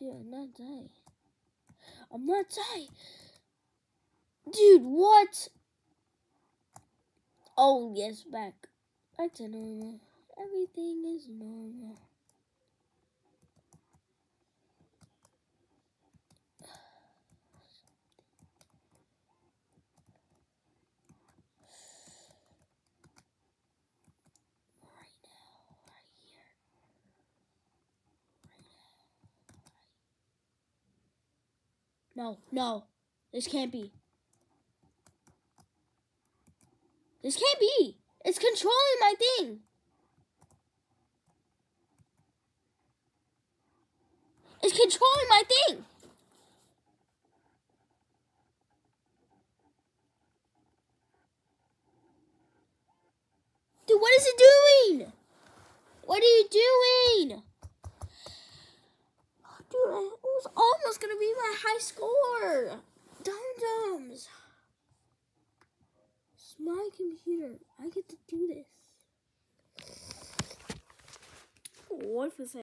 Dude, I'm not dying. I'm not dying. Dude, what? Oh, yes, back. Back to normal. Everything is normal. No, no. This can't be. This can't be. It's controlling my thing. It's controlling my thing. Dude, what is it doing? What are you doing? Dude, it was gonna be my high score. Dums. It's my computer. I get to do this. What was that?